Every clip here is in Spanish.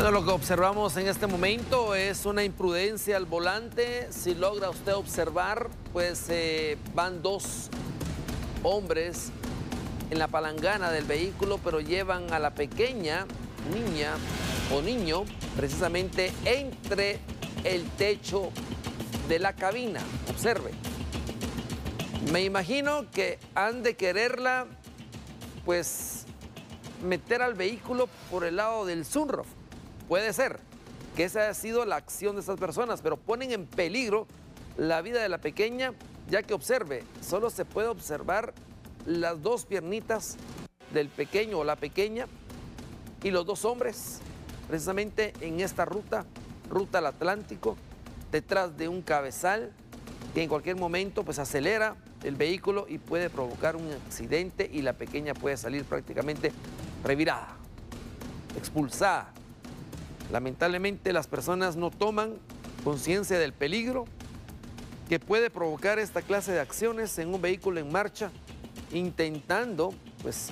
Bueno, lo que observamos en este momento es una imprudencia al volante. Si logra usted observar, pues eh, van dos hombres en la palangana del vehículo, pero llevan a la pequeña niña o niño precisamente entre el techo de la cabina. Observe. Me imagino que han de quererla, pues, meter al vehículo por el lado del sunroof. Puede ser que esa haya sido la acción de estas personas, pero ponen en peligro la vida de la pequeña, ya que observe, solo se puede observar las dos piernitas del pequeño o la pequeña y los dos hombres, precisamente en esta ruta, ruta al Atlántico, detrás de un cabezal que en cualquier momento pues acelera el vehículo y puede provocar un accidente y la pequeña puede salir prácticamente revirada, expulsada. Lamentablemente las personas no toman conciencia del peligro que puede provocar esta clase de acciones en un vehículo en marcha, intentando pues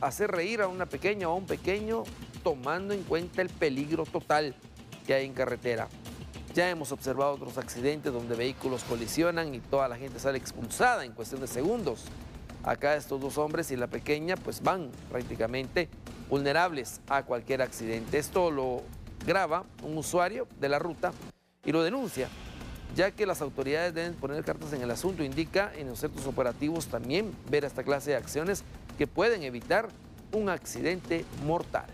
hacer reír a una pequeña o a un pequeño, tomando en cuenta el peligro total que hay en carretera. Ya hemos observado otros accidentes donde vehículos colisionan y toda la gente sale expulsada en cuestión de segundos. Acá estos dos hombres y la pequeña pues van prácticamente vulnerables a cualquier accidente. Esto lo graba un usuario de la ruta y lo denuncia, ya que las autoridades deben poner cartas en el asunto. Indica en los ciertos operativos también ver esta clase de acciones que pueden evitar un accidente mortal.